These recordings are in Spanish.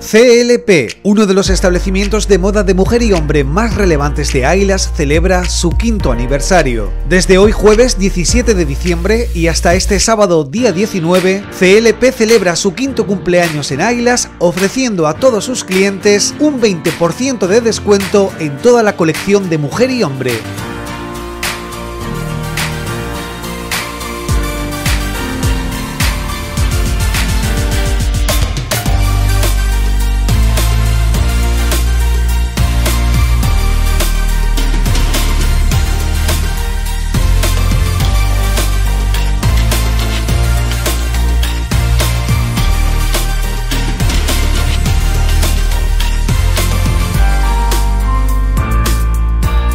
CLP, uno de los establecimientos de moda de mujer y hombre más relevantes de Águilas, celebra su quinto aniversario. Desde hoy jueves 17 de diciembre y hasta este sábado día 19, CLP celebra su quinto cumpleaños en Águilas ofreciendo a todos sus clientes un 20% de descuento en toda la colección de mujer y hombre.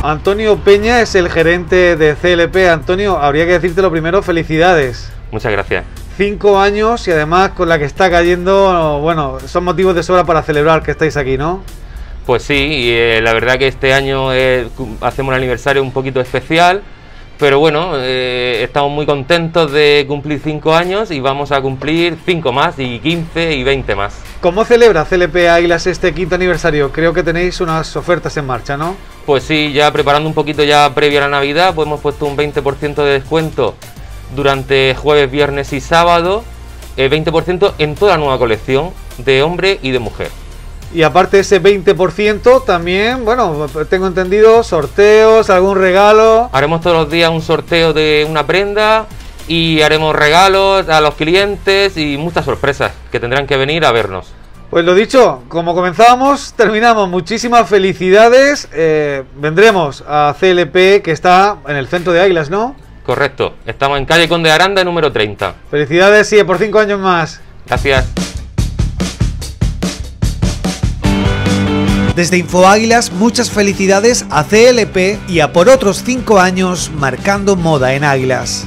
Antonio Peña es el gerente de CLP. Antonio, habría que decirte lo primero, felicidades. Muchas gracias. Cinco años y además con la que está cayendo, bueno, son motivos de sobra para celebrar que estáis aquí, ¿no? Pues sí, y eh, la verdad que este año eh, hacemos un aniversario un poquito especial, pero bueno, eh, estamos muy contentos de cumplir cinco años y vamos a cumplir cinco más y 15 y 20 más. ¿Cómo celebra CLP Águilas este quinto aniversario? Creo que tenéis unas ofertas en marcha, ¿no? Pues sí, ya preparando un poquito ya previo a la Navidad, pues hemos puesto un 20% de descuento durante jueves, viernes y sábado, el 20% en toda la nueva colección de hombre y de mujer. Y aparte ese 20%, también, bueno, tengo entendido, sorteos, algún regalo. Haremos todos los días un sorteo de una prenda y haremos regalos a los clientes y muchas sorpresas que tendrán que venir a vernos. Pues lo dicho, como comenzábamos, terminamos. Muchísimas felicidades. Eh, vendremos a CLP, que está en el centro de Águilas, ¿no? Correcto. Estamos en calle Conde Aranda, número 30. Felicidades, sí, por cinco años más. Gracias. Desde InfoÁguilas, muchas felicidades a CLP y a por otros cinco años marcando moda en Águilas.